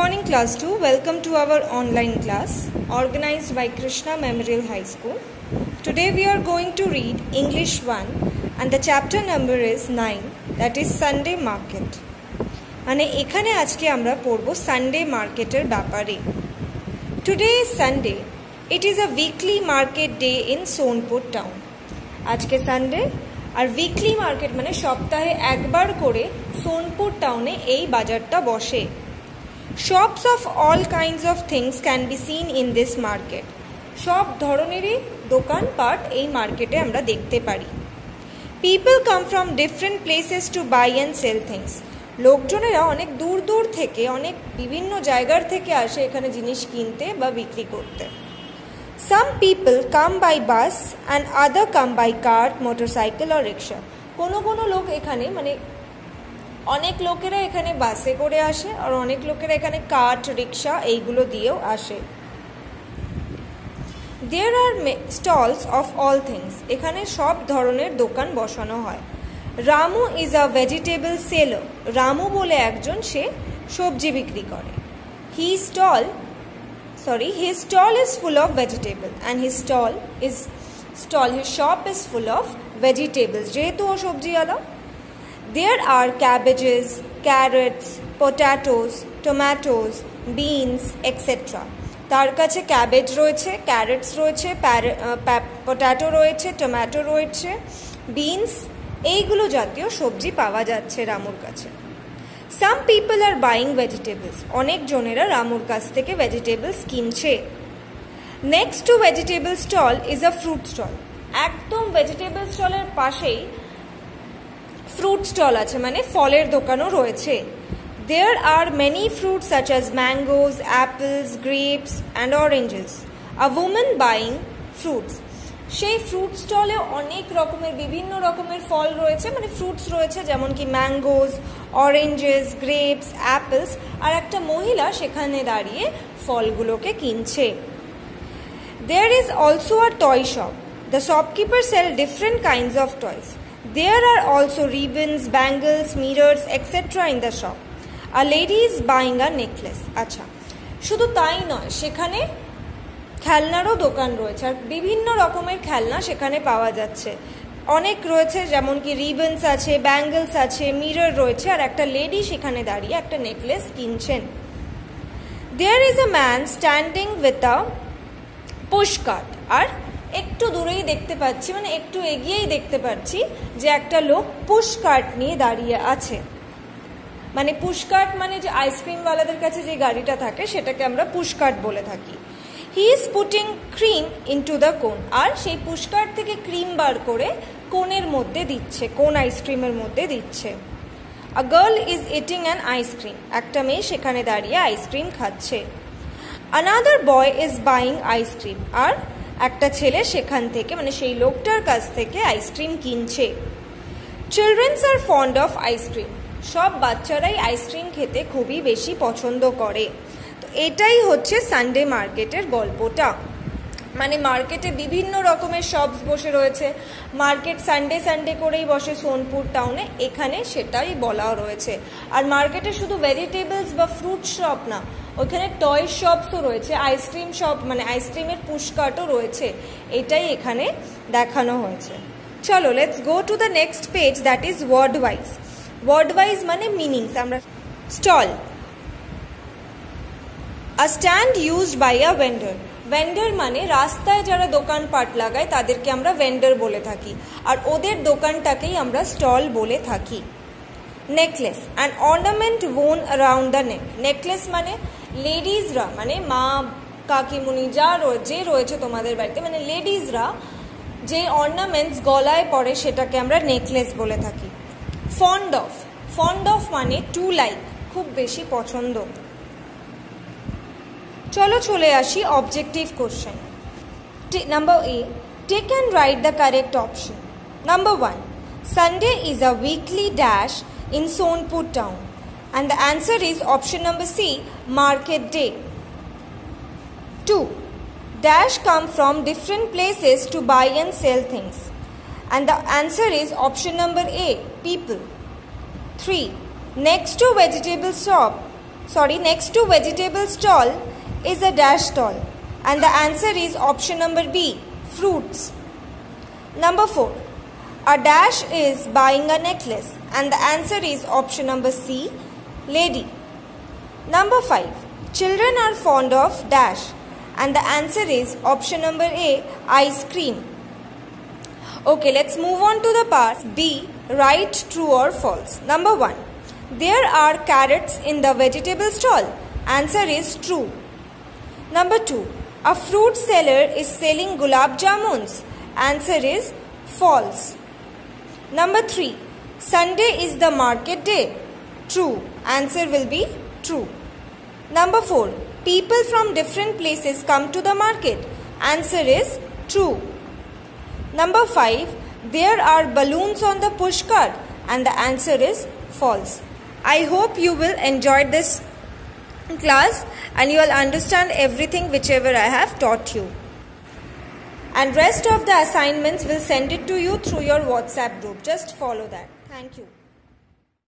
class 2. Welcome to our online class organized by Krishna Memorial High School. Today we are going to read English 1 and the chapter number is 9 that is Sunday Market. মানে এখানে আজকে আমরা পড়ব Sunday মার্কেটের ব্যাপারে today is Sunday it is a weekly market day in Sonpur town আজকে Sunday আর weekly market মানে সপ্তাহে একবার করে সোনপুর টাউনে এই বাজারটা বসে shops of all kinds of things can be seen in this market সব ধরনেরই দোকানপাট এই মার্কেটে আমরা দেখতে পারি people come from different places to buy and sell things লোকজনেরা অনেক দূর দূর থেকে অনেক বিভিন্ন জায়গার থেকে আসে এখানে জিনিস কিনতে বা বিক্রি করতে some people come by bus and other come by car motorcycle আর রিক্সা কোনো কোনো লোক এখানে মানে অনেক লোকেরা এখানে বাসে করে আসে আর অনেক লোকেরা এখানে কাঠ, রিক্সা এইগুলো দিয়েও আসে। There are stalls of all things এখানে সব ধরনের দোকান বসানো হয়। Ramu is a vegetable seller Ramu বলে একজন সে সবজি বিক্রি করে। He stall sorry he stall is full of vegetable and he stall is stall he shop is full of vegetables যেহেতু ও সবজিওয়ালা There are cabbages, carrots, potatoes, tomatoes, beans, etc. তার কাছে ক্যাবেজ রয়েছে ক্যারেটস রয়েছে পটাটো রয়েছে tomato রয়েছে beans এইগুলো জাতীয় সবজি পাওয়া যাচ্ছে রামুর কাছে। Some people are buying vegetables অনেক জনেরা রামুর কাছ থেকে ভেজিটেবলস কিনছে। Next to vegetable stall is a fruit stall একদম ভেজিটেবল স্টলের পাশেই ফ্রুট স্টল আছে মানে ফলের দোকানও রয়েছে। There are many fruit such as mangoes apples grapes and oranges a women buying fruits সেই ফ্রুট স্টলে অনেক রকমের, বিভিন্ন রকমের ফল রয়েছে মানে ফ্রুটস রয়েছে, যেমন কি ম্যাঙ্গোজ অরেঞ্জেস গ্রেপস অ্যাপেলস আর একটা মহিলা সেখানে দাঁড়িয়ে ফলগুলোকে কিনছে। There is also a toy shop the shopkeeper sell different kinds of toys There are also ribbons, bangles, mirrors, etc. in the shop. A lady is buying a necklace. আচ্ছা শুধু তাই নয় সেখানে খেলনারও দোকান রয়েছে আর বিভিন্ন রকমের খেলনা সেখানে পাওয়া যাচ্ছে অনেক রয়েছে যেমন কি রিবনস আছে ব্যাঙ্গলস আছে মিরর রয়েছে আর একটা লেডি সেখানে দাঁড়িয়ে একটা নেকলেস কিনছেন there is a man standing with a pushcart আর একটু দূরেই দেখতে পাচ্ছি মানে একটু এগিয়েই দেখতে পাচ্ছি যে একটা লোক পুশকার্ট নিয়ে দাঁড়িয়ে আছে। মানে পুশকার্ট মানে যে আইসক্রিমওয়ালাদের কাছে যে গাড়িটা থাকে, সেটাকে আমরা পুশকার্ট বলে থাকি। He is putting cream into the cone আর সেই পুশকার্ট থেকে ক্রিম বার করে কোনের মধ্যে দিচ্ছে কোন আইসক্রিমের মধ্যে দিচ্ছে। A girl is eating an ice cream একটা মেয়ে সেখানে দাঁড়িয়ে আইসক্রিম খাচ্ছে। Another boy is buying ice cream আর একটা ছেলে সেখান থেকে মানে সেই লোকটার কাছ থেকে আইসক্রিম কিনছে। Childrens are fond of ice cream সব বাচ্চারাই আইসক্রিম খেতে খুবই বেশি পছন্দ করে। তো এটাই হচ্ছে সানডে মার্কেটের গল্পটা। মানে মার্কেটে বিভিন্ন রকমের শপস বসে রয়েছে। মার্কেট সানডে সানডে করেই বসে সোনপুর টাউনে এখানে সেটাই বলা রয়েছে। আর মার্কেটে শুধু ভেজিটেবলস বা ফ্রুট শপ না, ওখানে টয় শপসও রয়েছে আইসক্রিম শপ মানে আইসক্রিমের পুষ্কার্টও রয়েছে। এটাই এখানে দেখানো হয়েছে। চলো let's go to the next page that is word wise word wise মানে মিনিংস আমরা stall a stand used by a vendor vendor মানে রাস্তায় যারা দোকানপাট লাগায় তাদেরকে আমরা ভেন্ডার বলে থাকি। আর ওদের দোকানটাকেই আমরা স্টল বলে থাকি। Necklace and ornament on around the neck necklace মানে লেডিজরা মানে মা, কাকিমুনি, যা যে রয়েছে তোমাদের বাড়িতে মানে লেডিজরা যে অর্নামেন্টস গলায় পড়ে সেটাকে আমরা নেকলেস বলে থাকি। ফন্ড অফ ফন্ড অফ মানে টু লাইক খুব বেশি পছন্দ। চলো চলে আসি objective question number A take and write the correct option number one Sunday is a weekly dash in Sonpur town? And the answer is option number C, market day. 2. Dash come from different places to buy and sell things. And the answer is option number A, people. 3. Next to vegetable shop, sorry next to vegetable stall is a dash stall and the answer is option number B fruits. Number 4 a dash is buying a necklace and the answer is option number C lady. Number 5 children are fond of dash and the answer is option number A ice cream. Okay, let's move on to the part B. Right, true or false. Number 1. There are carrots in the vegetable stall. Answer is true. Number 2. A fruit seller is selling gulab jamuns. Answer is false. Number 3. Sunday is the market day. True. Answer will be true. Number 4. People from different places come to the market. Answer is true. Number 5. There are balloons on the push cart and the answer is false. I hope you will enjoy this class and you will understand everything whichever I have taught you. And rest of the assignments will send it to you through your WhatsApp group. Just follow that. Thank you.